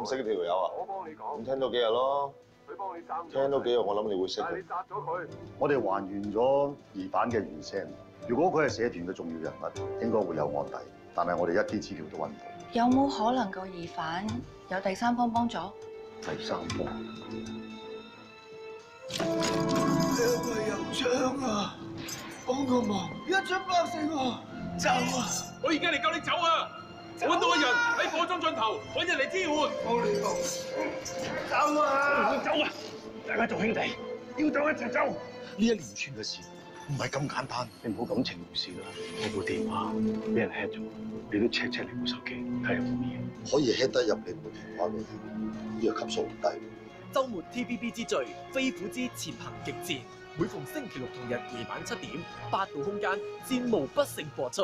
唔識條友啊？我幫你講咁，聽多幾日咯，佢幫你爭聽多幾日我諗你會識嘅但係你。殺咗佢，我哋還原咗疑犯嘅原聲。如果佢係社團嘅重要人物，應該會有案底，但係我哋一啲資料都揾唔到。有冇可能個疑犯有第三方幫助？第三方。兩位酋長啊，幫個忙，一張包死我，走啊！我而家嚟救你走啊！我揾到個人喺火中盡頭，揾人嚟支援。幫你忙，走啊！走啊！大家做兄弟，要走一齊走。呢一連串嘅事唔係咁簡單，你唔好感情用事啦。我部電話俾人 hack 咗，你都 check check 你部手機，睇下有冇嘢。可以 hack 得入你部電話嘅人，呢個級數唔低。周末 TVB 之最《飛虎之潛行極戰》，每逢星期六同日夜晚七點，八度空間戰無不勝播出。